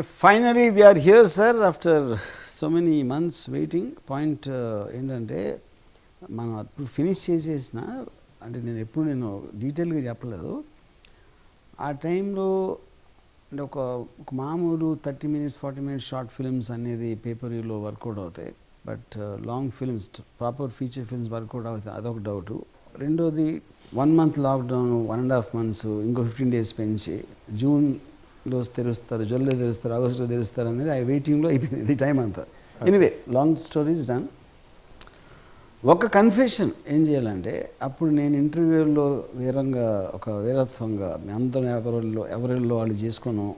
Okay finally we are here sir after so many months waiting point ఏంటంటే మనం అప్పుడు finish చేసేసిన అంటే నేను ఎప్పుడు నేను డీటెయిల్గా చెప్పలేదు. ఆ టైంలో అంటే ఒక ఒక మామూలు thirty minutes forty minutes short films అనేది పేపర్లో వర్కౌట్ అవుతాయి. But long films proper feature films work out అవుతాయి. అదొక డౌట్ రెండోది one month lockdown one and half months ఇంకో ఫిఫ్టీన్ డేస్ పెంచి జూన్ జూన్లో తెరుస్తారు జూలైలో తెరుస్తారు ఆగస్టులో తెరుస్తారు అనేది ఆ వెయిటింగ్లో అయిపోయింది టైం అంతా. ఎనివే లాంగ్ స్టోరీస్ డన్ ఒక కన్ఫెషన్ ఏం చేయాలంటే అప్పుడు నేను ఇంటర్వ్యూలో వీరంగా ఒక వీరత్వంగా అందరం ఎవరిలో ఎవరిలో వాళ్ళు చేసుకున్నాం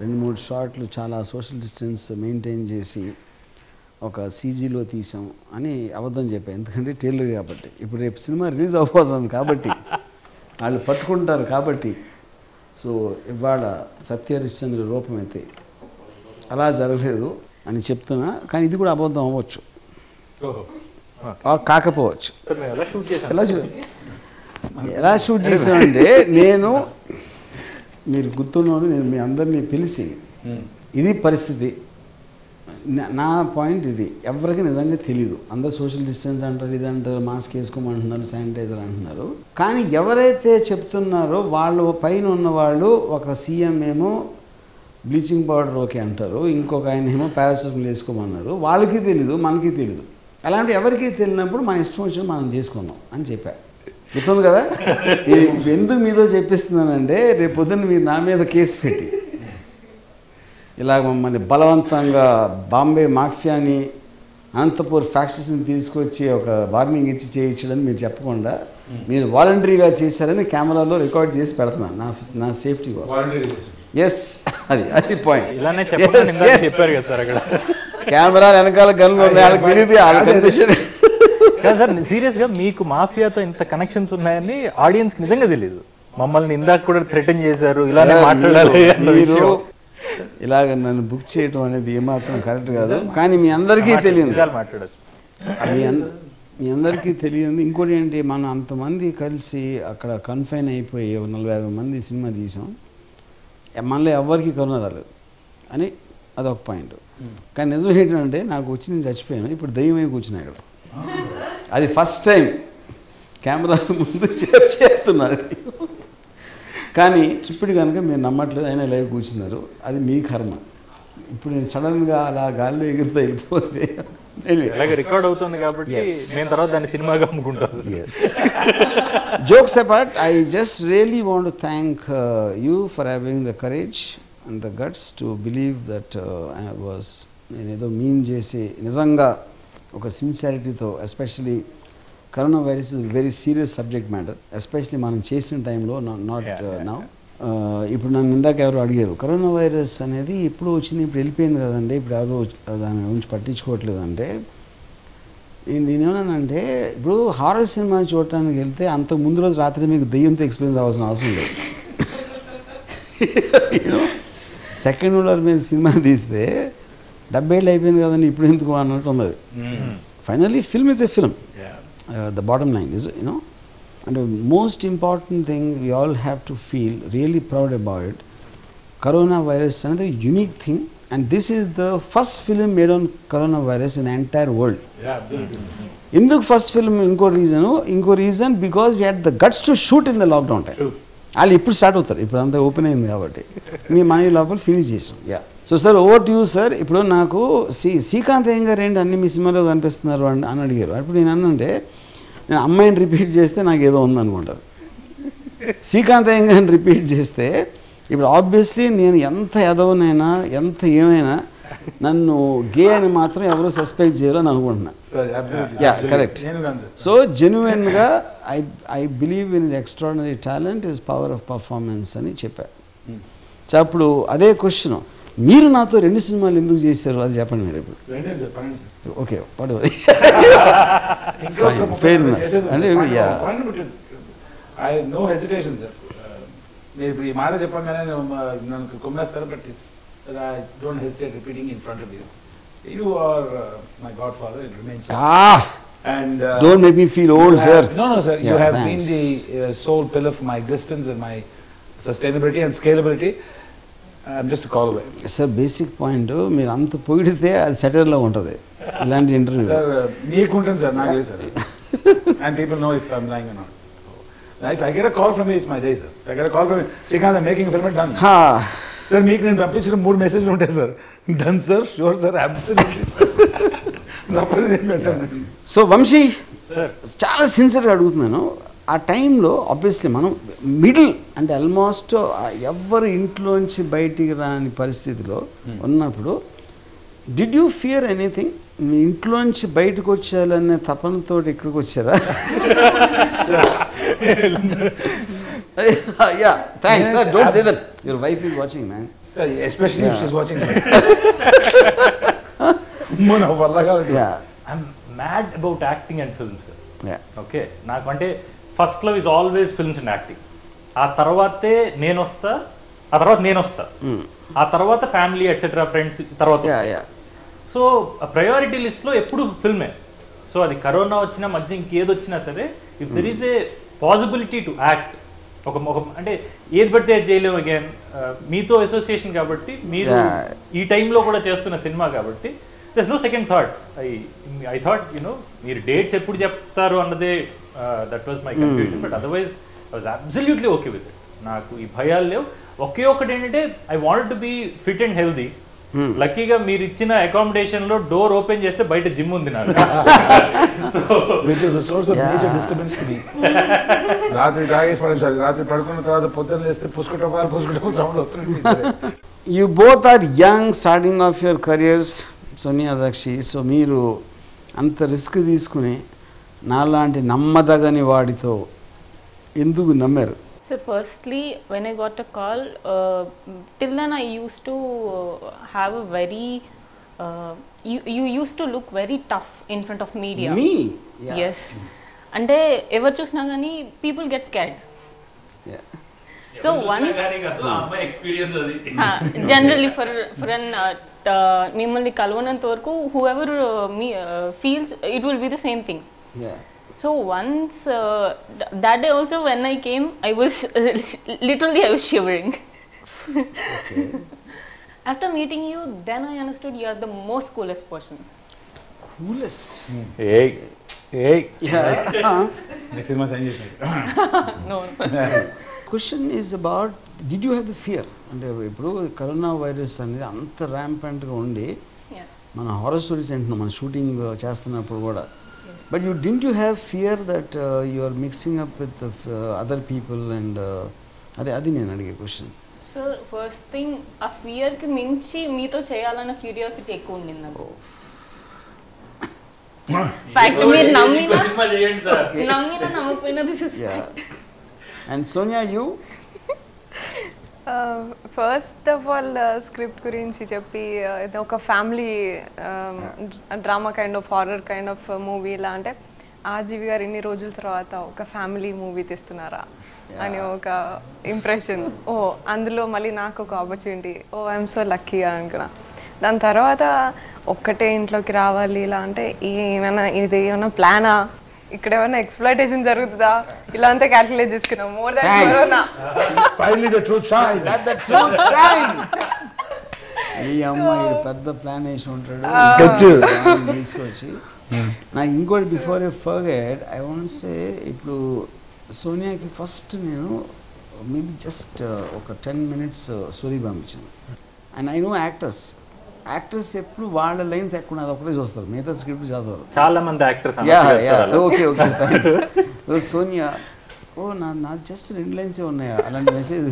రెండు మూడు షార్ట్లు చాలా సోషల్ డిస్టెన్స్ మెయింటైన్ చేసి ఒక సీజీలో తీసాం అని అబద్ధం చెప్పాను. ఎందుకంటే టైలర్ కాబట్టి. ఇప్పుడు రేపు సినిమా రిలీజ్ అవ్వబోతుంది కాబట్టి. వాళ్ళు పట్టుకుంటారు కాబట్టి. సో ఇవాళ సత్యహరిశ్చంద్ర రూపం అయితే అలా జరగలేదు అని చెప్తున్నా కానీ ఇది కూడా అబద్ధం అవ్వచ్చు. కాకపోవచ్చు. ఎలా ఎలా షూట్ చేసామంటే నేను మీరు గుర్తున్నోడు నేను మీ అందరినీ పిలిచి ఇది పరిస్థితి. నా- పాయింట్ ఇది. ఎవరికి నిజంగా తెలియదు అందరు సోషల్ డిస్టెన్స్ అంటారు ఇది అంటారు మాస్క్ వేసుకోమంటున్నారు శానిటైజర్ అంటున్నారు. కానీ ఎవరైతే చెప్తున్నారో వాళ్ళు పైన ఉన్న వాళ్ళు ఒక సీఎం ఏమో బ్లీచింగ్ పౌడర్ ఓకే అంటారు ఇంకొక ఆయన ఏమో పారాసిటమాల్ వేసుకోమన్నారు. వాళ్ళకి తెలీదు మనకి తెలీదు. అలాంటి ఎవరికి తెలియనప్పుడు మన ఇష్టం వచ్చిన మనం చేసుకుందాం అని చెప్పా. గుర్తుంది కదా? ఎందుకు మీతో చెప్పిస్తున్నానంటే రేపు పొద్దున్న మీరు నా మీద కేసు పెట్టి. ఇలాగ మమ్మల్ని బలవంతంగా బాంబే మాఫియాని అనంతపూర్ ఫ్యాక్షన్స్ని తీసుకొచ్చి ఒక వార్నింగ్ ఇచ్చి చేయించడని మీరు చెప్పకుండా మీరు వాలంటరీగా చేశారని కెమెరాలో రికార్డ్ చేసి పెడుతున్నాను. నా నా సేఫ్టీ కోసం. ఎస్ అది అది పాయింట్ కెమెరా వెనకాల గన్లు వాళ్ళకి తెలియదు కనిపించదు కాదు సార్ సీరియస్గా మీకు మాఫియాతో ఇంత కనెక్షన్స్ ఉన్నాయని ఆడియన్స్కి నిజంగా తెలియదు మమ్మల్ని ఇందాక కూడా థ్రెటన్ చేశారు ఇలానే మాట్లాడాలి మీరు- అన్న మీరు విషయం. ఇలాగ నన్ను బుక్ చేయటం అనేది ఏమాత్రం కరెక్ట్ కాదు. కానీ మీ అందరికీ తెలియదు. మీ మీ అందరికీ తెలియదు. ఇంకోటి ఏంటి మనం అంతమంది కలిసి అక్కడ కన్ఫైన్ అయిపోయి నలభై యాభై మంది సినిమా తీసాం. మనలో ఎవరికి కరోనా రాలేదు అని అదొక పాయింట్ కానీ నిజం ఏంటంటే నాకు వచ్చి నేను చచ్చిపోయాను. ఇప్పుడు దయ్యమై కూర్చున్నా ఇక్కడ అది ఫస్ట్ టైం కెమెరా ముందు చెప్ చెప్తున్నారు కానీ ఇప్పుడు కనుక మీరు నమ్మట్లేదు అయినా లైవ్ కూర్చున్నారు అది మీ కర్మ. ఇప్పుడు నేను సడన్గా అలా గాల్లో ఎగురుతూ వెళ్ళిపోతే రికార్డ్ అవుతుంది కాబట్టి. నేను తర్వాత దాన్ని సినిమాగా అమ్ముకుంటాను. Just really want to thank uh, you for having the courage and the guts to believe that uh, I was నేను ఏదో మీన్ చేసి నిజంగా ఒక సిన్సియారిటీతో especially corona virus is very serious subject matter especially మనం చేసిన టైంలో నాట్ Yeah, yeah, నౌ ఇప్పుడు నన్ను ఇందాక ఎవరు అడిగారు కరోనా వైరస్ అనేది ఎప్పుడు వచ్చింది ఇప్పుడు వెళ్ళిపోయింది కదండి ఇప్పుడు ఎవరు దాని గురించి పట్టించుకోవట్లేదు అంటే నేను నేనేమన్నానంటే ఇప్పుడు హారర్ సినిమా చూడటానికి వెళ్తే అంత ముందు రోజు రాత్రి మీకు దెయ్యంతో ఎక్స్పీరియన్స్ అవ్వాల్సిన అవసరం లేదు. సెకండ్ ఓనర్ మీద సినిమా తీస్తే డెబ్బై ఏళ్ళు అయిపోయింది కదండి ఇప్పుడు ఎందుకు అన్నట్టు ఉన్నది? Finally film is a film the bottom line is you know and most important thing we all have to feel really proud about it corona virus అనేది unique thing and this is the first film made on corona virus in entire world ఎందుకు first film ఇంకో reason ఇంకో reason because we had the guts to shoot in the lockdown time వాళ్ళు ఇప్పుడు start అవుతారు. ఇప్పుడు అంతా open అయింది కాబట్టి. మీ మనీ లోపల ఫినిష్ చేసాం. Yeah so sir over to you sir ఇప్పుడు నాకు శ్రీ శ్రీకాంత్ అయ్య గారు ఏంటి? అన్ని మీ సినిమాలో కనిపిస్తున్నారు అని అని అడిగారు. అప్పుడు నేను అన్నంటే నేను అమ్మాయిని రిపీట్ చేస్తే నాకు ఏదో ఉందనుకుంటారు శ్రీకాంత్ అయ్య గారిని రిపీట్ చేస్తే ఇప్పుడు ఆబ్వియస్లీ నేను ఎంత ఎదవనైనా ఎంత ఏమైనా నన్ను గే అని మాత్రం ఎవరు సస్పెక్ట్ చేయరు అని అనుకుంటున్నా. యా కరెక్ట్ సో జెన్యున్గా I I believe in extraordinary talent is power of performance అని చెప్పారు సో అప్పుడు అదే క్వశ్చన్ మీరు నాతో రెండు సినిమాలు ఎందుకు చేశారు అది చెప్పండి మీరు ఇప్పుడు. ఓకే పడు. enough. అంటే, నో హెసిటేషన్ సార్. మీరు ఇప్పుడు ఈ మాట చెప్పగానే uh, నన్ను కొమ్మేస్తారు but it's I don't hesitate repeating in front of you you are my godfather it remains and don't make me feel old sir No, no, sir. You Yeah, have thanks. been the uh, sole pillar for my existence and my sustainability and scalability. Just call sir basic point మీరు అంత పొగిడితే అది సెటర్లో ఉంటుంది. ఇలాంటి interview sir మీకుంటుంది sir నాకు sir and people know if I'm lying not life I get a call from is my day sir I get a call from Srikanth making film done sir మీకు నేను పంపించిన మూడు మెసేజ్లు ఉంటాయి sir done sir sure sir absolutely so Vamsi చాలా సిన్సియర్గా అడుగుతున్నాను. ఆ టైంలో ఆబ్వియస్లీ మనం మిడిల్ అంటే ఆల్మోస్ట్ ఎవ్వరు ఇంట్లోంచి బయటికి రాని పరిస్థితిలో ఉన్నప్పుడు డిడ్ యూ ఫియర్ ఎనీథింగ్ మీ ఇంట్లోంచి బయటకు వచ్చేయాలనే తపనతో ఇక్కడికి వచ్చారా? Yeah thanks sir don't say that your wife is watching man especially if she's watching మన వల్ల కాదు yeah I'm mad about acting and films yeah okay నాకు అంటే first love is always films and acting ఆ తర్వాతే నేను వస్తా ఆ తర్వాత నేను వస్తా ఆ తర్వాత ఫ్యామిలీ ఎట్సెట్రా ఫ్రెండ్స్ తర్వాత సో ప్రయారిటీ లిస్ట్లో ఎప్పుడు ఫిల్మే సో అది కరోనా వచ్చినా మధ్య ఇంకేది వచ్చినా సరే if there is a possibility to act ఒక ఒక అంటే ఏది పడితే చేయలేము అగైన్ మీతో అసోసియేషన్ కాబట్టి మీరు. ఈ టైంలో కూడా చేస్తున్న సినిమా కాబట్టి thus no second thought I I thought you know మీరు డేట్స్ ఎప్పుడు చెప్తారు అన్నదే that was my confusion but otherwise I was absolutely okay with it నాకు ఈ భయాలు లేవు. ఒకే ఒకటి ఏంటంటే I want to be fit and healthy లక్కీగా మీరు ఇచ్చిన అకామిడేషన్లో డోర్ ఓపెన్ చేస్తే బయట జిమ్ ఉంది నాకు. రాత్రి తాగేసి రాత్రి పడుకున్న తర్వాత పొద్దున్న లేస్తే పుసుకుంటే పుసుకుంటే సౌండ్ వస్తుంది you both are young starting of your careers Sonia Dakshi so మీరు అంత రిస్క్ తీసుకుని నాలాంటి నమ్మదగని వాడితో ఎందుకు నమ్మారు? So firstly, when I got a call, uh, till then I used to uh, have a very, uh, you, you used to look very tough in front of media. Me Yes. అంటే ఎవరు చూసినా కానీ people get scared so once అది. Generally for for అన్ మిమ్మల్ని కలవనంత వరకు whoever me feels it will be the same thing So once uh, th- that day also when I came, I was literally I was shivering. After meeting you, then I understood you are the most coolest person. Coolest ఏయ్ ఏయ్ next సినిమా sign చేసినాడు no, question is about did you have the fear అంటే ఇప్పుడు corona virus అనేది అంత ర్యాంపెంట్గా ఉండి yeah. మన హారర్ స్టోరీస్ వింటున్నాం మన షూటింగ్ చేస్తున్నప్పుడు కూడా but you didn't you have fear that you are mixing up with other people and అదే అది నేను అడిగే క్వశ్చన్ సో ఫస్ట్ థింగ్ ఆ ఫియర్కి మించి మీతో చేయాలన్న క్యూరియాసిటీ ఎక్కువ ఉండింది నాకు ఫ్యాక్ట్ మీరు నమ్మినా నమ్మినా నమ్మకపోయినా this is and Sonia you first of all script గురించి చెప్పి ఇది ఒక family drama kind of horror kind of movie ఇలా అంటే ఆర్జీవి గారు ఇన్ని రోజుల తర్వాత ఒక ఫ్యామిలీ మూవీ తీస్తున్నారా అని ఒక ఇంప్రెషన్ ఓ అందులో మళ్ళీ నాకు ఒక opportunity oh I'm so lucky అనుకున్నా. దాని తర్వాత ఒక్కటే ఇంట్లోకి రావాలి ఇలా అంటే ఏమైనా ఇది ఏమైనా ప్లానా ఇక్కడ ఏమైనా ఎక్స్ప్లైటేషన్ జరుగుతుందా? ఇలా అంతా క్యాల్కులేట్ చేసుకున్నాం more than. Corona finally the truth shine ఈ అమ్మాయి పెద్ద ప్లాన్ వేసి ఉంటాడు. తీసుకొచ్చి. నాకు ఇంకోటి before I forget I want say ఇప్పుడు సోనియాకి ఫస్ట్ నేను మేబీ జస్ట్ ఒక టెన్ మినిట్స్ స్టోరీ పంపించాను. And I know actors actors ఎప్పుడు వాళ్ళ లైన్స్ ఎక్కడ అది ఒకటే చూస్తారు. మిగతా స్క్రిప్ట్ చదవరు. చాలా మంది actors okay okay thanks Sonia. Oh నా నా జస్ట్ రెండు లైన్సే ఉన్నాయా? అలాంటి మెసేజ్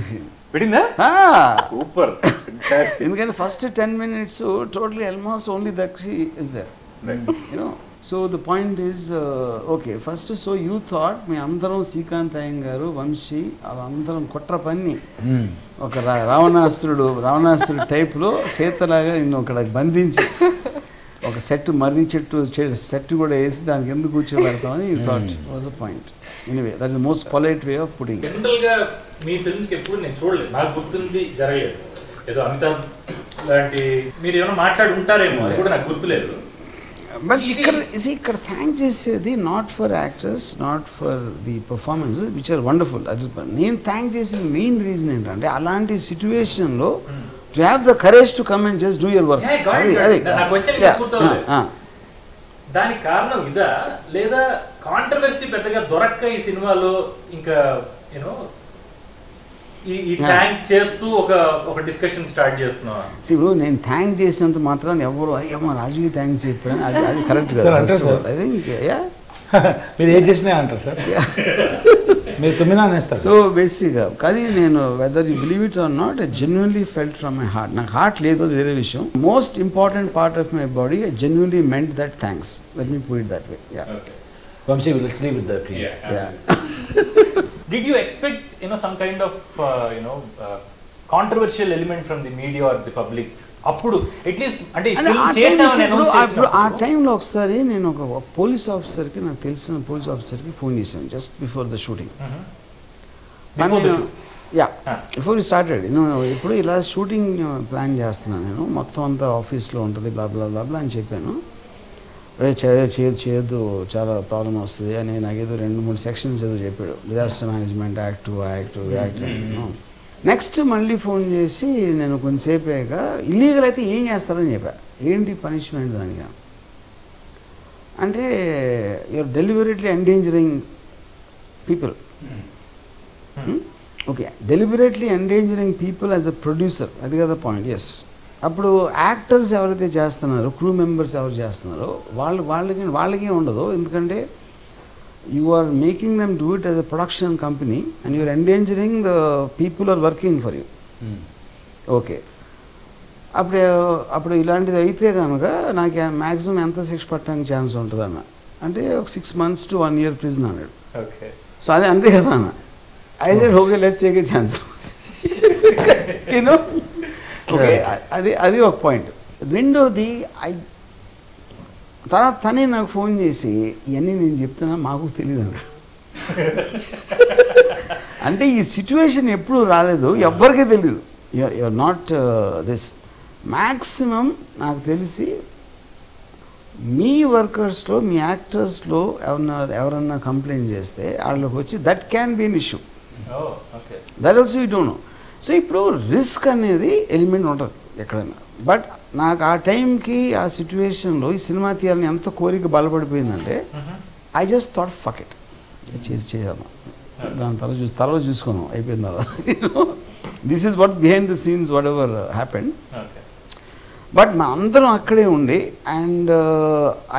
సూపర్ ఎందుకంటే first ten minutes totally almost only Dakshi is there you know so the point is okay first so you thought me అందరం శ్రీకాంత్ అయ్యం గారు వంశీ అందరం కుట్ర పన్ని. ఒక రా- రావణాసురుడు రావణాసురుడు టైప్లో సీతలాగా నిన్ను ఒక బంధించి ఒక సెట్ మర్రి చెట్టు సెట్ కూడా వేసి దానికి ఎందుకు కూర్చోబెడతామని you thought was a point anyway that is most polite way of putting జనరల్గా మీ ఫిల్మ్స్కి ఎప్పుడు నేను చూడలేదు. నాకు గుర్తుంది జరగలేదు. ఏదో అమితాబ్ లాంటి మీరు ఏమైనా మాట్లాడి ఉంటారేమో అది కూడా నాకు గుర్తులేదు. బట్ ఇక్కడ see, ఇక్కడ థ్యాంక్ చేసేది not for actors not for the performance which are wonderful అది నేను థ్యాంక్ చేసిన మెయిన్ రీజన్ ఏంటంటే అలాంటి సిచ్యువేషన్లో to have the courage to come and just do your work ఇంకా పూర్తవలేదు. దానికి కారణం ఇదా? లేదా కాంట్రవర్సీ పెద్దగా దొరక్క ఈ సినిమాలో ఇంకా యూనో ఈ ఈ Yeah. ట్యాంక్ చేస్తూ ఒక ఒక డిస్కషన్ స్టార్ట్ చేస్తున్నావా? ఇప్పుడు నేను థ్యాంక్ చేసినంత మాత్రం ఎవరు అయ్యమ్మ రాజుకి థ్యాంక్స్ చెప్పాను అది అది కరెక్ట్ మీరు ఏం చేసినా అంటారు సార్ మీరు తొమ్మిది అనేస్తారు సో బేసిక్గా కానీ నేను whether you believe it or not I genuinely felt from my heart నాకు హార్ట్ లేదు అది వేరే విషయం. Most important part of my body I genuinely meant that thanks let me put it that way yeah Vamsi let's leave with that please yeah did you expect you know some kind of you know controversial element from the media or the public అప్పుడు at least అంటే ఆ టైంలో ఒకసారి నేను ఒక police ఆఫీసర్కి నాకు తెలిసిన పోలీస్ ఆఫీసర్కి ఫోన్ చేశాను just before the shooting the. Yeah Ah. Before started నేను ఇప్పుడు ఇలా షూటింగ్ ప్లాన్ చేస్తున్నాను నేను మొత్తం అంతా ఆఫీస్లో ఉంటుంది బ్లా బ్లా అని చెప్పాను. ఏ చేయ- చేయొద్దు చాలా ప్రాబ్లం వస్తుంది. అని నాకు ఏదో రెండు మూడు సెక్షన్స్ ఏదో చెప్పాడు. Disaster management act act act next మళ్ళీ ఫోన్ చేసి నేను కొంతసేపు అయ్యాక ఇల్లీగల్ అయితే ఏం చేస్తారని చెప్పా. ఏంటి పనిష్మెంట్ దానికి? అంటే you're deliberately endangering people okay deliberately endangering people as a producer అది కదా పాయింట్ ఎస్ అప్పుడు యాక్టర్స్ ఎవరైతే చేస్తున్నారో క్రూ మెంబర్స్ ఎవరు చేస్తున్నారో వాళ్ళు వాళ్ళకి వాళ్ళకి ఉండదు. ఎందుకంటే you are making them do it as a production company and you're endangering the people are working for you okay అప్పుడు అప్పుడు ఇలాంటిది అయితే కనుక నాకు మ్యాక్సిమం ఎంత శిక్ష పట్టడానికి ఛాన్స్ ఉంటుంది అన్న. అంటే ఒక six months to one year prison అన్నాడు. సో అదే అంతే కదా అన్న. I said okay let's take a chance you know okay అది అది ఒక పాయింట్ రెండోది ఐ తర్వాత తనే నాకు ఫోన్ చేసి ఇవన్నీ నేను చెప్తున్నా మాకు తెలియదు అన్నాడు అంటే ఈ సిచ్యువేషన్ ఎప్పుడు రాలేదు ఎవ్వరికీ తెలియదు యూఆర్ నాట్ దిస్ మ్యాక్సిమం నాకు తెలిసి మీ వర్కర్స్లో మీ యాక్టర్స్లో ఎవరన్నా ఎవరన్నా కంప్లైంట్ చేస్తే వాళ్ళకి వచ్చి that can be an issue Oh, okay. That also you don't know so ఇప్పుడు రిస్క్ అనేది ఎలిమెంట్ ఉంటుంది ఎక్కడైనా బట్ నాకు ఆ టైంకి ఆ సిచ్యువేషన్లో ఈ సినిమా తీయాలని ఎంత కోరిక బలపడిపోయిందంటే. I just thought fuck it చేసి చేయాలి దాని తర్వాత చూసి తర్వాత చూసుకున్నాం అయిపోయిన తర్వాత this is what behind the scenes whatever happened. But మా అందరం అక్కడే ఉండి అండ్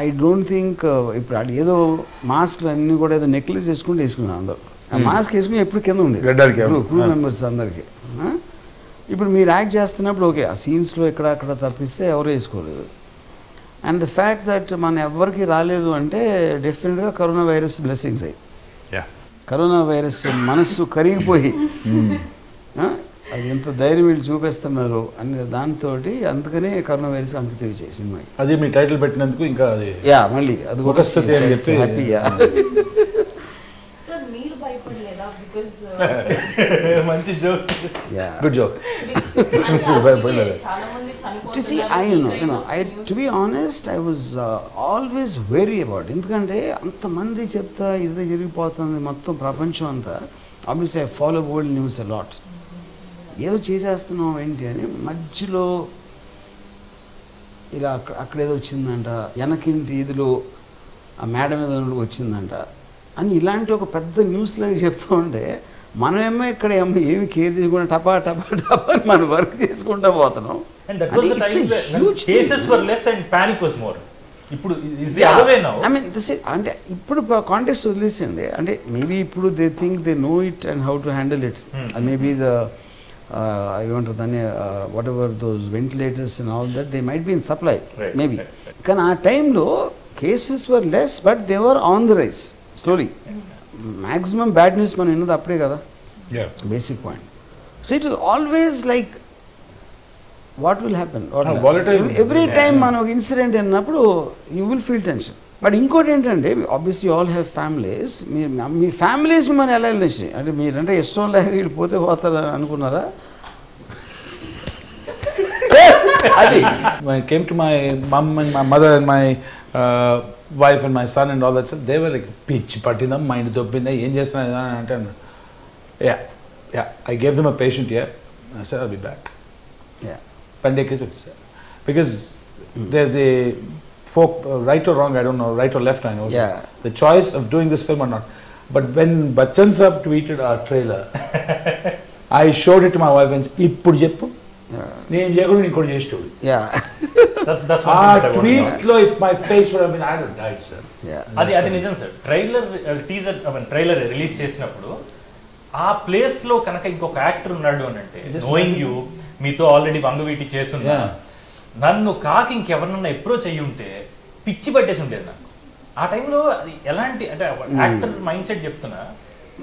ఐ డోంట్ థింక్ ఇప్పుడు అది ఏదో మాస్క్లు అన్నీ కూడా ఏదో నెక్లెస్ వేసుకుంటూ వేసుకున్నాను అందరూ ఆ మాస్క్ వేసుకుని ఎప్పుడు కింద ఉండే గడ్డాలకి, క్రూ. మెంబర్స్ అందరికి? ఇప్పుడు మీరు యాక్ట్ చేస్తున్నప్పుడు ఓకే ఆ సీన్స్లో ఎక్కడ అక్కడ తప్పిస్తే ఎవరు వేసుకోలేదు. అండ్ ద ఫ్యాక్ట్ దట్ మన ఎవరికి రాలేదు అంటే డెఫినెట్గా కరోనా వైరస్ బ్లెస్సింగ్స్ అయ్యి యా. కరోనా వైరస్ మనస్సు కరిగిపోయి. అది ఎంత ధైర్యం వీళ్ళు చూపిస్తున్నారు అనే దాంతో అందుకనే కరోనా వైరస్ అంకితం చేసి సినిమాకి. అది మీ టైటిల్ పెట్టినందుకు ఇంకా అది యా మళ్ళీ అది ఒక స్థుతి అని చెప్పి హ్యాపీయా సార్ మీరు భయపడలేదా బికాజ్ మంచి joke good joke know, you know, I to be honest, I was uh, always wary about it. ఎందుకంటే అంతమంది చెప్తా ఇది జరిగిపోతుంది మొత్తం ప్రపంచం అంతా. Obviously I follow world news a lot ఏదో చేసేస్తున్నాం ఏంటి అని మధ్యలో ఇలా అక్కడ అక్కడ ఏదో వచ్చిందంట వెనకింటి ఇదిలో ఆ మేడ మీద వచ్చిందంట. అని ఇలాంటి ఒక పెద్ద న్యూస్ లాగా చెప్తూ ఉంటే మనమేమో ఇక్కడ ఏమో ఏమి కేర్ చేయకుండా టపా టపా టపా మనం వర్క్ చేసుకుంటూ పోతున్నాం. ఇప్పుడు అంటే ఇప్పుడు కాంటెక్స్ట్ వదిలేసింది. అంటే మేబీ ఇప్పుడు they think they know it and how to handle it. Maybe the ఏమంటారు దాన్ని whatever those ventilators and all that they might be in supply maybe. కానీ ఆ టైంలో cases were less but they were on the rise slowly maximum bad news మనం విన్నది అప్పుడే కదా. Basic point so it always like what will happen. Every time మనం ఒక incident అన్నప్పుడు you will feel tension but ఇంకోటి ఏంటంటే ఆబ్వియస్లీ ఆల్ హ్యావ్ ఫ్యామిలీస్ మీ మీ ఫ్యామిలీస్ మిమ్మల్ని ఎలా వెళ్ళేసి అంటే మీరంటే ఇష్టం లేక వీళ్ళు పోతే పోతారు అనుకున్నారా? అది when it came to my mom and my mother and my uh, wife and my son and all that stuff, they were like, పిచ్చి పట్టిందా మైండ్ దొబ్బిందా ఏం చేస్తున్నా అని అంటే yeah yeah I gave them a patient yeah I said I'll be back Yeah. పండే case వచ్చేసారు because they they folk uh, right or wrong i don't know right or left i know Yeah. the choice of doing this film or not but when bachchan sir tweeted our trailer i showed it to my wife and said ఇప్పుడు చెప్పు Yeah. నేను చేయకుండా ఇంకోటి చేసేటోడు. ఆ. ట్వీట్లో if my face would have been I would died sir yeah. అది అది నిజం sir trailer teaser trailer release చేసినప్పుడు ఆ ప్లేస్లో కనుక ఇంకొక యాక్టర్ ఉన్నాడు అని అంటే నోయింగ్ యూ మీతో ఆల్రెడీ వంగవీటి చేస్తున్నా. నన్ను కాకి ఇంకెవరినన్నా ఎప్రోచ్ అయ్యి ఉంటే పిచ్చి పట్టేసి ఉండేది నాకు. ఆ టైంలో అది ఎలాంటి అంటే యాక్టర్ మైండ్ సెట్ చెప్తున్నా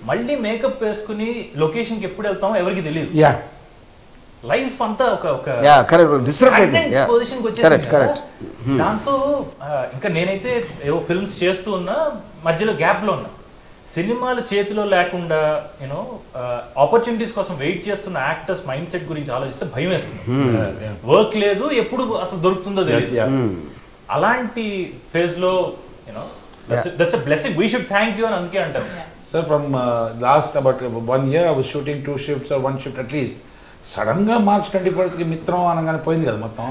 మళ్ళీ మేకప్ వేసుకుని లొకేషన్కి ఎప్పుడు వెళ్తామో ఎవరికి తెలియదు యా లైఫ్ అంతా ఒక ఒక Yeah, correct. Disrupted. Yeah. Position Correct, correct. దాంతో ఇంకా నేనైతే ఏవో ఫిల్మ్స్ చేస్తూ ఉన్నా మధ్యలో గ్యాప్లో ఉన్నా. సినిమాలు చేతిలో లేకుండా యూనో ఆపర్చునిటీస్ కోసం వెయిట్ చేస్తున్న యాక్టర్స్ మైండ్ సెట్ గురించి ఆలోచిస్తే భయం వేస్తుంది. వర్క్ లేదు ఎప్పుడు అసలు దొరుకుతుందో తెలియదు. అలాంటి ఫేజ్లో you know that's blessing we should thank you అని అందుకే అంటారు Sir, from uh, last about one year, I was shooting two shifts or one shift at least. సడన్గా మార్చ్ ట్వంటీ ఫోర్త్కి మిత్రం అనగానే పోయింది కదా మొత్తం.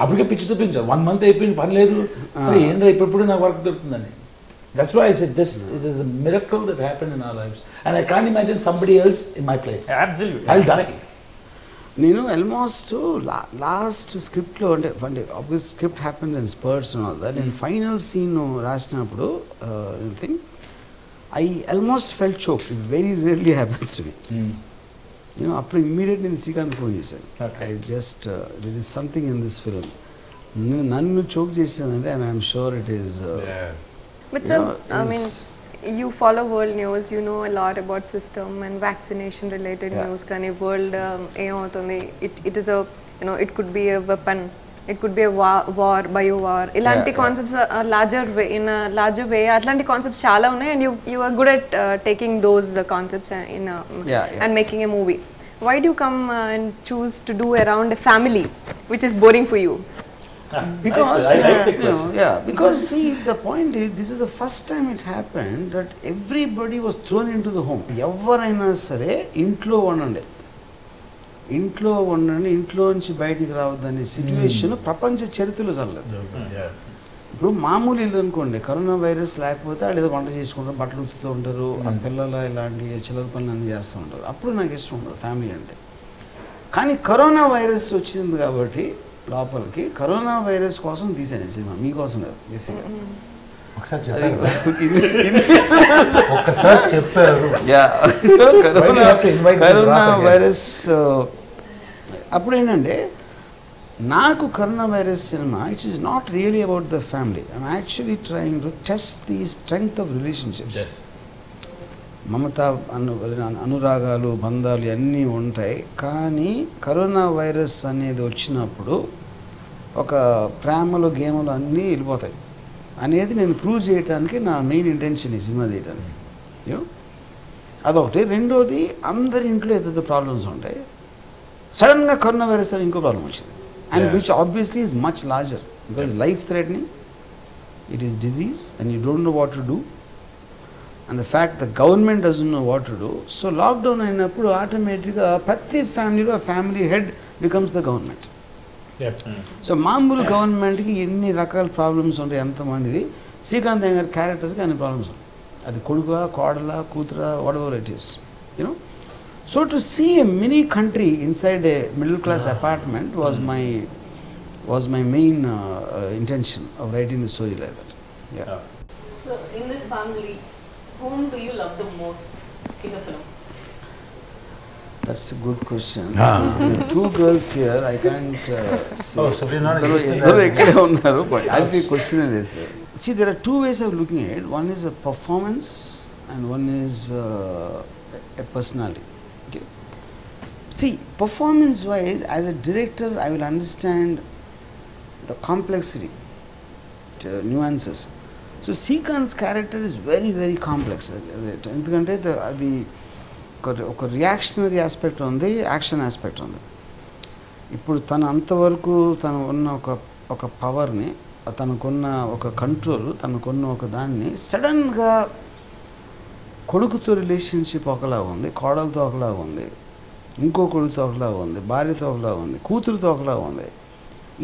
అప్పటికే పిచ్చి చూపించారు వన్ మంత్ అయిపోయింది పని లేదు. మరి ఏంద్రా ఇప్పుడు నాకు వర్క్ దొరుకుతుందని. That's why I said this it is a miracle that happen in our lives and I can't imagine somebody else in my place I die నేను ఆల్మోస్ట్ లాస్ట్ స్క్రిప్ట్లో అంటే అంటే obvious script happens and spurts నేను final scene రాసినప్పుడు thing I almost felt it very rarely happens to me నేను అప్పుడు immediate నేను Srikanth phone చేశాను. I just it is something in this film నన్ను చోక్ చేసిందంటే and I'm sure it is But You sir, know, I mean, it's- you follow world news, you know a lot about system and vaccination related Yeah. news. కానీ world ఏమవుతుంది it it is a you know it could be a weapon it could be war bio war ఇలాంటి. Concepts larger way in larger way అట్లాంటి concepts చాలా ఉన్నాయి and you you are good at taking those concepts in. And making a movie why do come and choose to do around a family which is boring for you Because, I like uh, the you know, question. yeah, because see, the point is, this is the first time it happened that everybody was thrown into the home. ఎవరైనా సరే ఇంట్లో ఉండండి ఇంట్లో ఉండండి ఇంట్లో నుంచి బయటికి రావద్దనే situation ప్రపంచ చరిత్రలో చల్లలేదు ఇప్పుడు మామూలు ఇల్లు అనుకోండి కరోనా వైరస్ లేకపోతే వాళ్ళు ఏదో వంట చేసుకుంటారు బట్టలు ఉతుకుతూ ఉంటారు ఆ పిల్లలు ఇలాంటి చిల్లర పనులు అన్నీ చేస్తూ ఉంటారు. అప్పుడు నాకు ఇష్టం ఉండదు ఫ్యామిలీ అంటే. కానీ కరోనా వైరస్ వచ్చింది కాబట్టి లోపలికి కరోనా వైరస్ కోసం తీసాను సినిమా మీకోసం కాదు బేసిక్గా. ఒకసారి చెప్పారు. కరోనా? వైరస్ అప్పుడు ఏంటంటే నాకు corona virus cinema it's is not really about the family I'm actually trying to test the strength of relationships మమత అను అనురాగాలు బంధాలు ఇవన్నీ ఉంటాయి. కానీ కరోనా వైరస్ అనేది వచ్చినప్పుడు ఒక ప్రేమలు గేములు అన్నీ వెళ్ళిపోతాయి. అనేది నేను ప్రూవ్ చేయడానికి నా మెయిన్ ఇంటెన్షన్ ఈ సినిమా తీయడానికి యూ అదొకటి. రెండోది అందరి ఇంట్లో ఏదో ప్రాబ్లమ్స్ ఉంటాయి సడన్గా కరోనా వైరస్ అని ఇంకో ప్రాబ్లం వచ్చింది. And. Which obviously is much larger because life threatening it is disease and you don't know what to do and the fact the government doesn't know what to do so lockdown అయినప్పుడు ఆటోమేటిక్గా ప్రతి ఫ్యామిలీలో family head becomes the government so మామూలు గవర్నమెంట్కి ఎన్ని రకాల problems ఉంటాయి ఎంతమందిది శ్రీకాంత్ గారి క్యారెక్టర్కి అన్ని ప్రాబ్లమ్స్ ఉంటాయి. అది కొడుక కోడల కూతుర whatever it is you know So to see a mini country inside a middle class ah. apartment was mm. my was my main uh, uh, intention of writing the story like that. Yeah. So in this family, whom do you love the most in the film? That's a good question. Ah. two girls here, I can't uh, say. Oh, so we're not I'll be questioning this. See, there are two ways of looking at it. One is a performance and one is uh, a personality. Okay. See, performance wise, as a director, I will understand the complexity, the nuances. So Srikanth's character is very, very complex. ఎందుకంటే the- అది ఒక ఒక reactionary aspect ఉంది action aspect ఉంది ఇప్పుడు తను అంతవరకు తను ఉన్న ఒక ఒక పవర్ని తనకున్న ఒక కంట్రోల్ తనకున్న ఒక దాన్ని సడన్గా కొడుకుతో రిలేషన్షిప్ ఒకలా ఉంది కోడలతో ఒకలా ఉంది ఇంకో కొడుకుతో ఒకలాగా ఉంది భార్యతో ఒకలాగా ఉంది కూతురుతో ఒకలాగా ఉంది.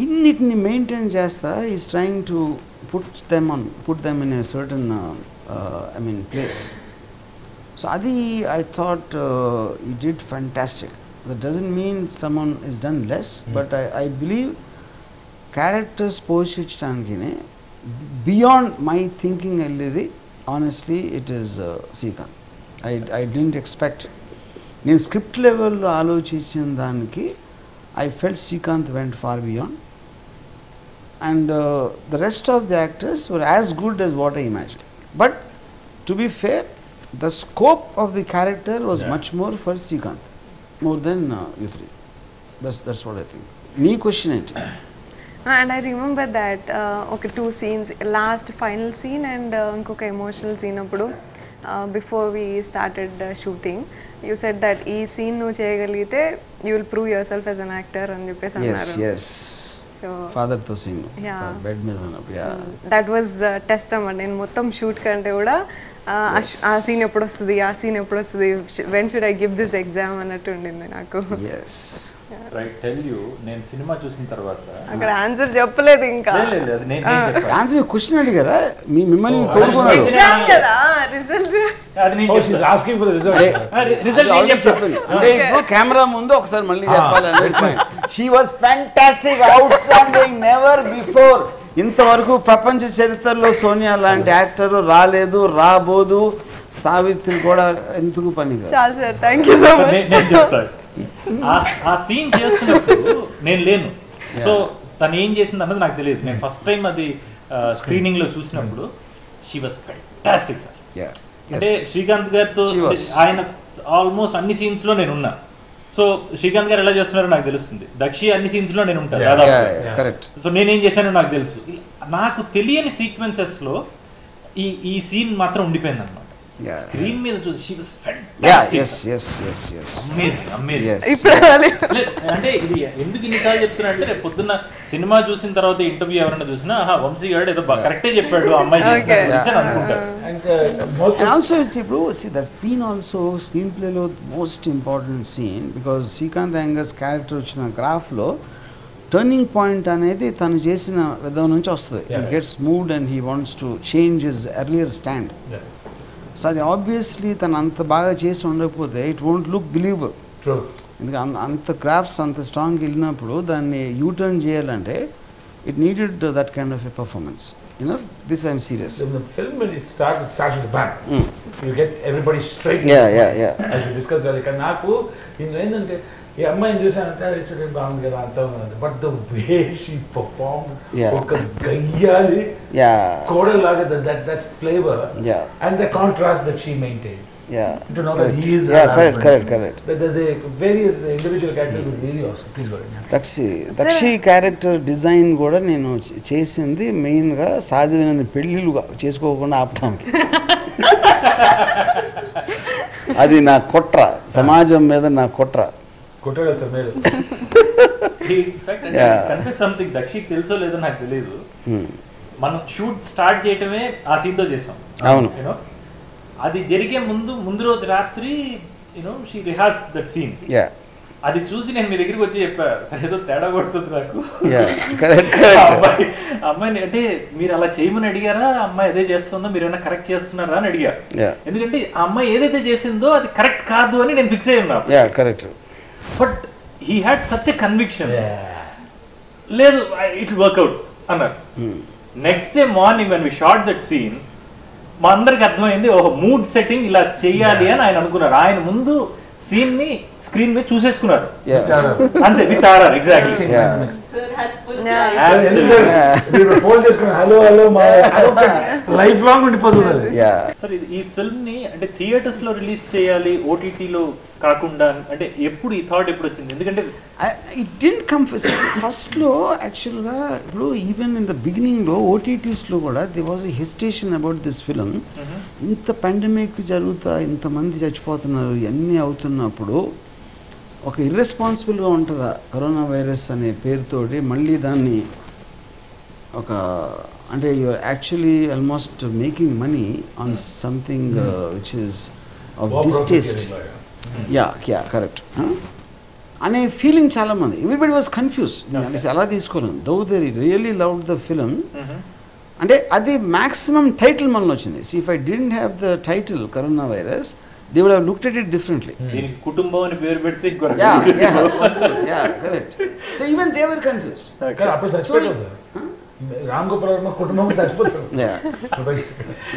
ఇన్నిటిని మెయింటైన్ చేస్తా is trying to put them on put them in a certain I mean place so అది I thought he did fantastic that doesn't mean someone is done less but I I believe characters పోషించడానికి beyond my thinking వెళ్ళేది honestly it is Srikanth I I didn't expect నేను script లెవెల్లో ఆలోచించిన దానికి I felt Srikanth went far beyond. And the rest of the actors were as good as what I imagine but to be fair the scope of the character was. Much more for Srikanth more than you three that's that's what I think నీ question ఏంటి and I remember that ఒక two scenes last final scene and ఇంకొక emotional scene అప్పుడు before we started shooting you said that ఈ scene నువ్వు చేయగలిగితే you will prove yourself as an actor అని చెప్పేసి ఎస్ అన్నారు. ఎస్ సో ఫాదర్తో సీన్ Yeah. బెడ్ మీద ఉన్నప్పుడు yeah. దట్ వాజ్ టెస్ట్ అన్నమాట నేను మొత్తం షూట్ కంటే కూడా uh, ఆ ష్- ఆ సీన్ ఎప్పుడు వస్తుంది ఆ సీన్ ఎప్పుడు వస్తుంది when should I give this exam అన్నట్టు ఉండింది నాకు. Yes. రైట్ టెల్ యూ నేను సినిమా చూసిన తర్వాత అక్కడ ఆన్సర్ చెప్పలేదు ఇంకా. లేదు, లేదు, అది నేను నేను చెప్పాను. ఆన్సర్ మీ క్వశ్చన్ అడిగారా? మీ మిమ్మల్ని Oh, కోరుకున్నారు. కదా రిజల్ట్ అది నేను Oh, రిజల్ట్. చెప్పింది అంటే ఇప్పుడు కెమెరా ముందు ఒకసారి మళ్ళీ చెప్పాలని she was fantastic outstanding never before ఇంతవరకు ప్రపంచ చరిత్రలో సోనియా లాంటి యాక్టర్ రాలేదు రాబోదు. సావిత్రి కూడా ఎందుకు పని కాదు. చాలు sir thank you so much నే- నేను చెప్తాను. ఆ- సీన్ చేస్తున్నప్పుడు నేను లేను సో తను ఏం చేసింది అన్నది నాకు తెలియదు నేను ఫస్ట్ టైం అది స్క్రీనింగ్లో చూసినప్పుడు షీ వాస్ ఫ్యాంటాస్టిక్ సార్. అంటే. శ్రీకాంత్ గారితో. ఆయన ఆల్మోస్ట్ అన్ని సీన్స్లో నేను ఉన్నా సో శ్రీకాంత్ గారు ఎలా చేస్తున్నారో నాకు తెలుస్తుంది దక్షి అన్ని సీన్స్లో నేను ఉంటాను దాదాపు. సో నేనేం చేశానో నాకు తెలుసు నాకు తెలియని సీక్వెన్సెస్లో ఈ ఈ సీన్ మాత్రం ఉండిపోయింది Yeah. స్క్రీన్ మీద చూసి she was Yeah, fantastic yes, yes, yes, yes. Amazing amazing Yes. ఇప్పుడు అనాలి. అంటే ఇది ఎందుకు ఇన్నిసార్లు చెప్తున్నా అంటే రేపు పొద్దున్న సినిమా చూసిన తర్వాత ఇంటర్వ్యూ ఎవరైనా చూసినా ఆహా వంశీ గారు ఏదో కరెక్టే చెప్పాడు అమ్మాయి చేసిన అనుకుంటారు screenplay లో most important scene because Srikanth Angus character వచ్చిన గ్రాఫ్లో టర్నింగ్ పాయింట్ అనేది తను చేసిన విధం నుంచి వస్తుంది. Gets mood and he wants to change his earlier stand. So అది ఆబ్వియస్లీ తను అంత బాగా చేసి ఉండకపోతే ఇట్ వోంట్ లుక్ బిలీవబుల్. ఎందుకంటే అంత అంత గ్రాఫ్స్ అంత స్ట్రాంగ్ వెళ్ళినప్పుడు దాన్ని యూటర్న్ చేయాలంటే it needed that kind of a performance you know this I'm serious In the film, when it starts, it starts with a bang. You get everybody straight. Yeah, yeah, yeah. As we discussed earlier. నాకు ఇందులో ఏంటంటే ఈ అమ్మాయిని చూసానంటే అది చూడండి బాగుంది కదా అంతా ఉంది but the way she perform. ఒక గయ్యాలి yeah కోడలాగా that that flavour and the contrast that she maintains yeah To know that he is yeah an correct husband. Correct correct The, the, the various individual characters were really awesome. Please go ahead. దక్షి దక్షి character design కూడా నేను చేసింది మెయిన్గా సాధ్యమైన పెళ్ళిళ్ళు చేసుకోకుండా ఆపడానికి అది నా కుట్ర. సమాజం మీద నా కుట్ర. కొట్టగలరు సార్ మీరు. కనిపిస్ సంథింగ్ దక్షికి తెలుసో లేదో నాకు తెలియదు Hmm. మనం షూట్ స్టార్ట్ చేయటమే ఆ సీన్తో చేసాం. అవును. యూనో అది జరిగే ముందు ముందు రోజు రాత్రి you know she rehearse that scene అది చూసి నేను మీ దగ్గరికి వచ్చి చెప్పా "సరే, ఏదో తేడా కొడుతుంది నాకు. అమ్మాయి అమ్మాయిని అంటే మీరు అలా చేయమని అడిగారా? అమ్మాయి అదే చేస్తుందో? మీరు ఏమైనా కరెక్ట్ చేస్తున్నారా అని అడిగా. ఎందుకంటే ఆ అమ్మాయి ఏదైతే చేసిందో అది కరెక్ట్ కాదు అని నేను ఫిక్స్ అయి ఉన్నా. Correct but he had such a conviction లేదు ఇట్ వర్క్అవుట్ అన్నారు. Next day morning when we shot that scene మా అందరికి అర్థమైంది ఒక మూడ్ సెట్టింగ్ ఇలా చెయ్యాలి అని ఆయన అనుకున్నారు. ఆయన ముందు సీన్ని స్క్రీన్ మీద చూసేసుకున్నారు అంతే with RR exactly hello lifelong ఉండిపోతుంది సార్ ఈ ఫిల్మ్ని అంటే థియేటర్స్లో రిలీజ్ చేయాలి ఓటీటీలో కాకుండా అంటే ఎప్పుడు ఈ థాట్ ఎప్పుడు వచ్చింది? ఎందుకంటే ఇట్ డింట్ కమ్ ఫస్ట్లో యాక్చువల్గా ఇప్పుడు ఈవెన్ ఇన్ ద బిగినింగ్లో ఓటీటీస్లో కూడా there was hesitation about this film ఇంత పాండమిక్ జరుగుతా ఇంతమంది చచ్చిపోతున్నారు ఇవన్నీ అవుతున్నప్పుడు ఒక ఇర్రెస్పాన్సిబుల్గా ఉంటుందా కరోనా వైరస్ అనే పేరుతోటి మళ్ళీ దాన్ని ఒక అంటే you're actually almost making money on something which is of distaste yeah yeah correct అనే ఫీలింగ్ చాలా మంది. ఎవ్రీబడి వాజ్ కన్ఫ్యూజ్ అనేసి ఎలా తీసుకోలేను? Though they really love the film అంటే అది మ్యాక్సిమం టైటిల్ మనలో వచ్చింది. See if I didn't have the title corona virus they would have looked at it differently దీనికి కుటుంబం అని పేరు పెడితే ఇంకో yeah. Yeah correct so even they were confuse కానీ అప్పుడు చచ్చిపోతాం సార్ రామ్ గోపాల్ వర్మ కుటుంబం చచ్చిపోతారు యా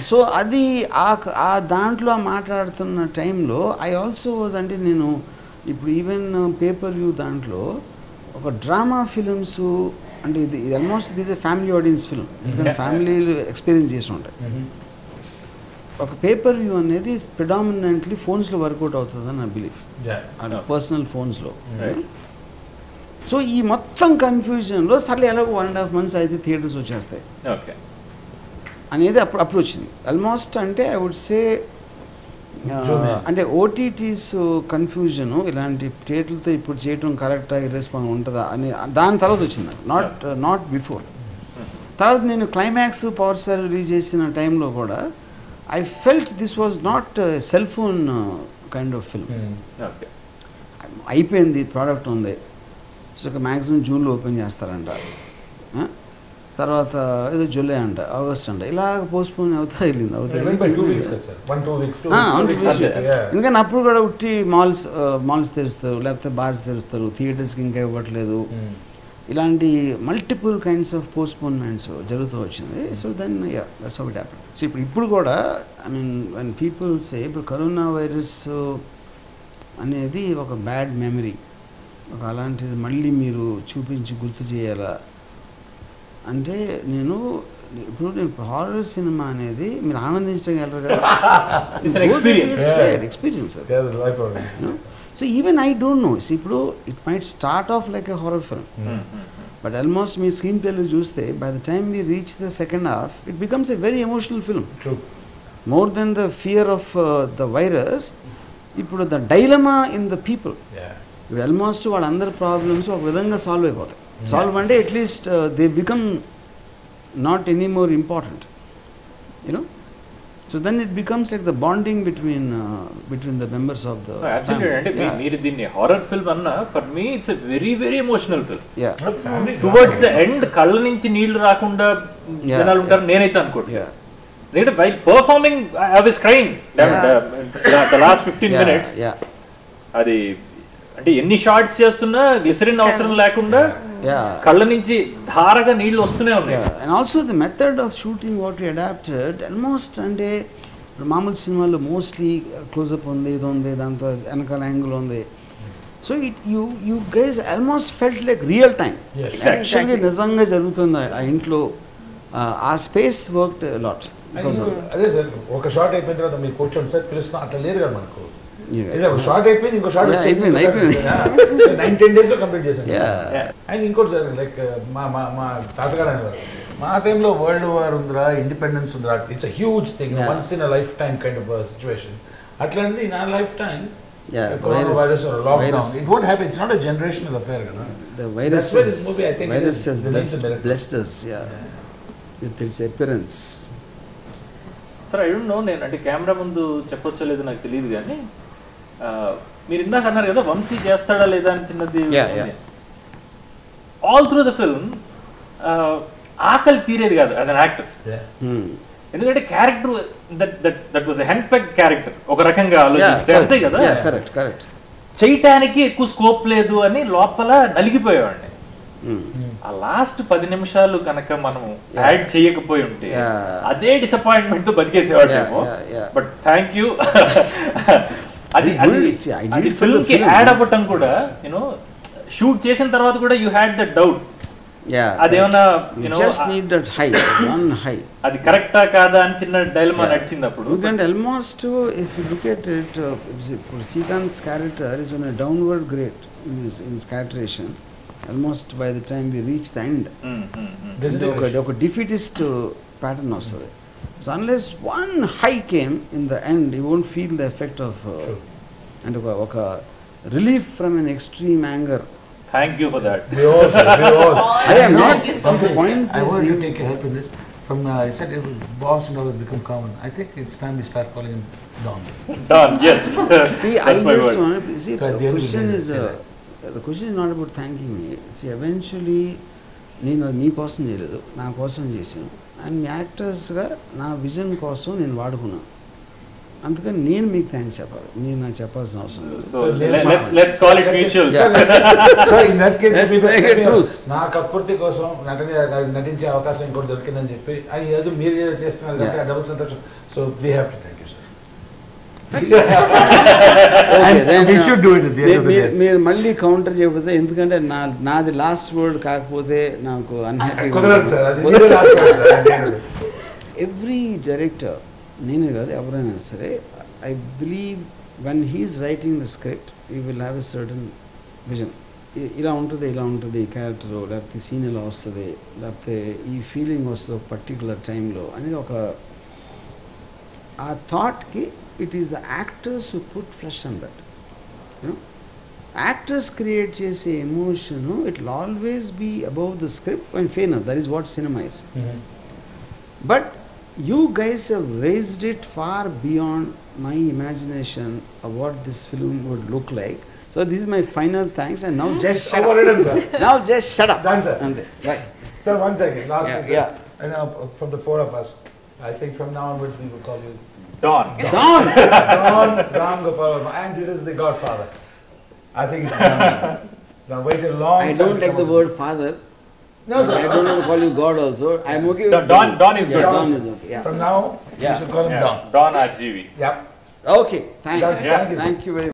సో అది ఆ ఆ దాంట్లో మాట్లాడుతున్న టైంలో ఐ ఆల్సో వాజ్ అంటే నేను ఇప్పుడు ఈవెన్ పేపర్ వ్యూ దాంట్లో ఒక డ్రామా ఫిలిమ్స్ అంటే ఇది almost this a family audience film ఎందుకంటే ఫ్యామిలీ ఎక్స్పీరియన్స్ చేసి ఉంటాయి. ఒక పేపర్ వ్యూ అనేది ప్రిడామినెంట్లీ ఫోన్స్లో వర్కౌట్ అవుతుందని నా బిలీఫ్ అంటే పర్సనల్ ఫోన్స్లో. సో ఈ మొత్తం కన్ఫ్యూజన్లో సర్లే ఎలాగో వన్ అండ్ హాఫ్ మంత్స్ అయితే థియేటర్స్ వచ్చేస్తాయి. అనేది అప్పుడు అప్పుడు వచ్చింది. ఆల్మోస్ట్ అంటే ఐ వుడ్ సే. అంటే ఓటీటీస్ కన్ఫ్యూజన్ ఇలాంటి థియేటర్లతో ఇప్పుడు చేయటం కరెక్టా ఇర్రెస్పాన్స్ ఉంటుందా అని దాని తర్వాత వచ్చింది. నాట్ నాట్ బిఫోర్ తర్వాత నేను క్లైమాక్స్ పవర్ స్టార్ రిలీజ్ చేసిన టైంలో కూడా I felt this was not cell phone kind of film అయిపోయింది ప్రోడక్ట్ ఉంది. సో ఇక మ్యాక్సిమం జూన్లో ఓపెన్ చేస్తారంట? తర్వాత ఏదో జూలై అంట ఆగస్ట్ అంట. ఇలా పోస్ట్పోన్ అవుతా వెళ్ళింది అవుతా టూ వీక్స్ కదా sir one two weeks two ఆ, అవును, two weeks. అంతే. ఎందుకని అప్పుడు కూడా ఉట్టి మాల్స్ మాల్స్ తెరుస్తారు లేకపోతే బార్స్ తెరుస్తారు థియేటర్స్కి ఇంకా ఇవ్వట్లేదు. ఇలాంటి మల్టిపుల్ కైండ్స్ ఆఫ్ పోస్ట్పోన్మెంట్స్ జరుగుతూ వచ్చింది. So then that's how it happen so ఇప్పుడు ఇప్పుడు కూడా I mean one people say ఇప్పుడు కరోనా వైరస్ అనేది ఒక బ్యాడ్ మెమరీ ఒక అలాంటిది మళ్ళీ మీరు చూపించి గుర్తు చేయాలా? అంటే నేను ఇప్పుడు నేను హారర్ సినిమా అనేది మీరు ఆనందించడం వెళ్ళరు కదా. Experience so even I don't know ఇప్పుడు it might start off like a horror film but almost మీ స్క్రీన్ ప్లేలో చూస్తే by the time we reach the second half it becomes a very emotional film more than the fear of the virus ఇప్పుడు the dilemma in the people ఇప్పుడు almost వాళ్ళందరి problems ఒక విధంగా solve అయిపోతాయి. Solve అంటే at least they become not any more important you know so then it becomes like the bonding between between the members of the. అంటే మీరు దీన్ని horror film అన్న for me it's very very emotional film towards the end కళ్ళ నుంచి నీళ్ళు రాకుండా Yeah, జనాలు ఉంటారు నేనైతే అనుకోండి ఎందుకంటే by performing I was crying the last fifteen minutes అది అంటే ఎన్ని షార్ట్స్ చేస్తున్నా గ్లిసరిన్ అవసరం లేకుండా యా కళ్ళ నుంచి ధారగా నీళ్ళు వస్తూనే ఉన్నాయి. Also the method of shooting what we adapted almost అంటే ఇప్పుడు మామూలు సినిమాల్లో మోస్ట్లీ క్లోజప్ ఉంది ఇది ఉంది దాంతో వెనకాల యాంగిల్ ఉంది. So it you you guys almost felt like real time. యాక్చువల్గా నిజంగా జరుగుతుంది ఆ ఇంట్లో ఆ, స్పేస్ వర్క్ లాట్ అదే సార్ ఒక షార్ట్ అయిపోయిన తర్వాత మీరు కూర్చోండి సార్ పిలుస్తాం అట్లా లేదు కదా మనకు. షార్ట్ అయిపోయింది? ఇంకో షార్ట్ అయిపోయింది, అయిపోయింది. నైన్ టెన్ డేస్లో కంప్లీట్ చేశాను. అండ్ ఇంకోటి సార్ లైక్ మా మా మా తాతగారు అనేవారు. మా టైంలో వరల్డ్ వార్ ఉందిరా ఇండిపెండెన్స్ ఉందిరా it's a huge thing. Once in a lifetime kind of situation అట్లాంటిది నా lifetime sir I don't know నేను అంటే కెమెరా ముందు చెప్పొచ్చో లేదో నాకు తెలియదు కానీ మీరు ఇందాక అన్నారు కదా వంశీ చేస్తాడా లేదా అని చిన్నది. ఆల్ త్రూ ద ఫిల్మ్ ఆకలి తీరేది కాదు యాజ్ అన్ యాక్టర్. ఎందుకంటే character that that that was henpecked character ఒక రకంగా Yeah, ఆలోచిస్తే correct. అంతే కదా. చేయటానికి ఎక్కువ స్కోప్ లేదు అని లోపల నలిగిపోయేవాడిని Hmm. ఆ లాస్ట్ పది నిమిషాలు కనుక మనం యాడ్ చేయకపోయి ఉంటే. అదే డిసప్పాయింట్మెంట్తో బతికేసేవాడేమో yeah. బట్ థ్యాంక్ యూ అది ఫిల్మ్ the కి. యాడ్ అవ్వటం కూడా యూనో షూట్ చేసిన తర్వాత కూడా you had the doubt Yeah. అదేమన్నా, correct. you You know, just uh, need that high, one high. అది కరెక్టా కాదా అని చిన్న డైలమా Yeah. నడిచింది అప్పుడు Look at almost, uh, if you look at it, uh, Srikanth's character is on a downward grade in his, in his characterization. Almost by the time we reach the end. ఉమ్, ఉమ్, ఉమ్. ఇది ఒక ఒక defeatist pattern వస్తుంది So unless one high came in the end you won't feel the effect of అంటే ఒక ఒక relief from an extreme anger thank you for that We all, we all. అదే I'm not This see, the point I is wanted to you- take your help in this. From uh, I said, if boss and all has become common. I think it's time we start calling him Don. Don yes see I just want to see So at the the end we question can is say uh, that. The question is not about thanking me it's eventually నేను అది నీ కోసం చేయలేదు నా కోసం చేశాను and మీ యాక్టర్స్గా నా vision కోసం నేను వాడుకున్నాను అందుకని నేను మీకు థ్యాంక్స్ చెప్పాలి. మీరు నాకు చెప్పాల్సిన అవసరం లేదు. So let's let's call it mutual so in that case Let's make it truce. నా కక్కుర్తి కోసం నటన నటించే అవకాశం ఇంకోటి దొరికిందని చెప్పి అది ఏదో మీరు ఏదో చేస్తున్నారు డబుల్ సంతోషం. So we have to thank మీరు- day. మీరు మళ్ళీ కౌంటర్ చేయకపోతే ఎందుకంటే నా నాది లాస్ట్ వర్డ్ కాకపోతే నాకు ఎవ్రీ డైరెక్టర్ నేనే. కాదు ఎవరైనా సరే I believe one he's writing the script you will have a certain vision ఇలా ఉంటుంది ఇలా ఉంటుంది ఈ క్యారెక్టర్ లేకపోతే సీన్ ఇలా వస్తుంది లేకపోతే ఈ ఫీలింగ్ వస్తుంది పర్టికులర్ టైంలో అనేది ఒక ఆ థాట్కి it is the actors who put flesh and blood. You know? Actors create just emotion, no? it will always be above the script and fair enough, that is what cinema is. Mm-hmm. But you guys have raised it far beyond my imagination of what this film would look like. So this is my final thanks and now mm. just shut Overridden, up. Sir. Now just shut up. Done, sir. And, right. Sir, one second. Last yeah. Yeah. And now from the four of us, I think from now onwards we will call you Don. Don. Don. Ram Gopal And this is the Godfather. I think it's Ram. now waited a long I don't like the word father. No, sir. I don't want to call you God also. I'm okay with Don. Don, Don is yeah, good. Don, is okay. Yeah. From now, yeah. you should call him yeah. Don. Don RGV. Yeah. Okay. Thanks. Yeah. Thank you very much.